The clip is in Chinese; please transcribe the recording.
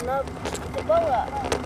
你不你就